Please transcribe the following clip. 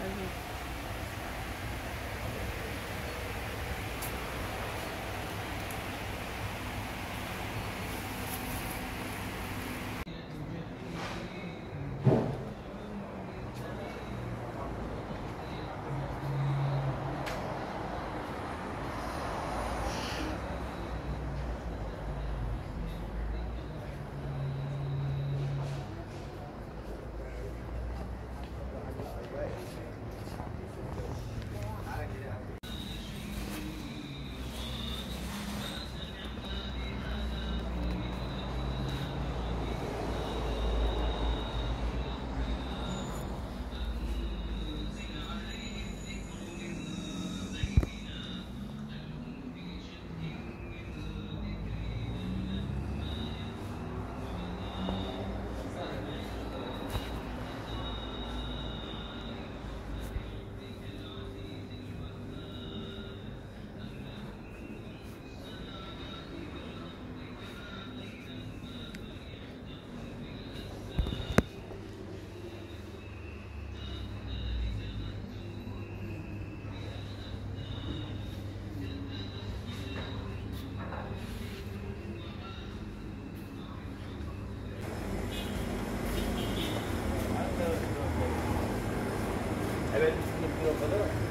over Yeah, but